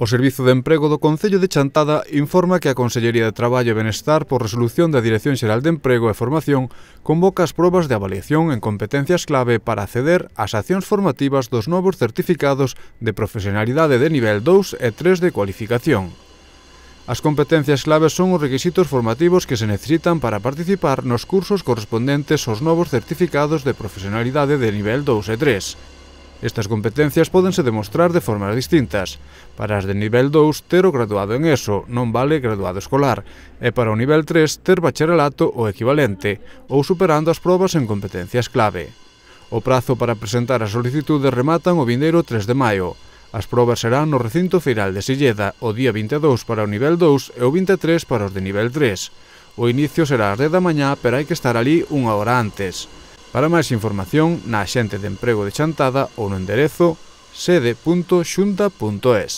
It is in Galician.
O Servizo de Emprego do Concello de Chantada informa que a Consellería de Traballo e Benestar, por resolución da Dirección Xeral de Emprego e Formación, convoca as probas de avaliación en competencias clave para acceder ás accións formativas dos novos certificados de profesionalidade de nivel 2 e 3 de cualificación. As competencias claves son os requisitos formativos que se necesitan para participar nos cursos correspondentes aos novos certificados de profesionalidade de nivel 2 e 3. Estas competencias podense demostrar de formas distintas. Para as de nivel 2, ter o graduado en ESO non vale graduado escolar, e para o nivel 3, ter bacharelato o equivalente, ou superando as probas en competencias clave. O prazo para presentar as solicitudes rematan o vindeiro 3 de maio. As probas serán no recinto feiral de Silleda o día 22 para o nivel 2 e o 23 para os de nivel 3. O inicio será ás 10 da mañá, pero hai que estar ali unha hora antes. Para máis información, na xente de emprego de Chantada ou no enderezo sede.xunta.es.